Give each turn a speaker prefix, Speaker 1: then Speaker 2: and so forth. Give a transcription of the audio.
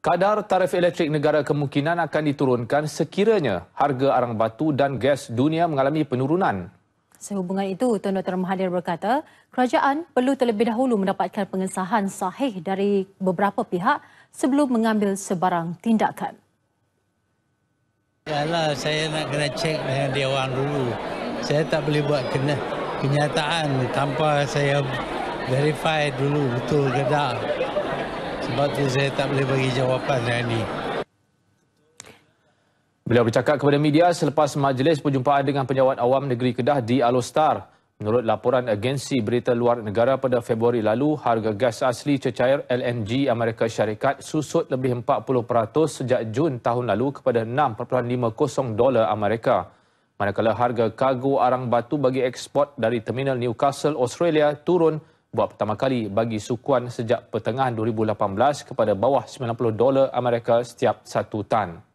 Speaker 1: Kadar tarif elektrik negara kemungkinan akan diturunkan sekiranya harga arang batu dan gas dunia mengalami penurunan.
Speaker 2: Sehubungan itu, Tun Dr. Mahathir berkata, kerajaan perlu terlebih dahulu mendapatkan pengesahan sahih dari beberapa pihak sebelum mengambil sebarang tindakan.
Speaker 3: Yalah, saya nak kena cek dengan Dewan dulu. Saya tak boleh buat kena kenyataan tanpa saya verify dulu betul ke tak. Sebab tu saya tak boleh bagi jawapan hari ini.
Speaker 1: Beliau bercakap kepada media selepas majlis perjumpaan dengan penjawat awam negeri Kedah di Alostar. Menurut laporan agensi berita luar negara pada Februari lalu, harga gas asli cecair LNG Amerika Syarikat susut lebih 40% sejak Jun tahun lalu kepada 6.50 dolar Amerika. Manakala harga kargo arang batu bagi ekspor dari terminal Newcastle, Australia turun buat pertama kali bagi sukuan sejak pertengahan 2018 kepada bawah 90 dolar Amerika setiap satu tan.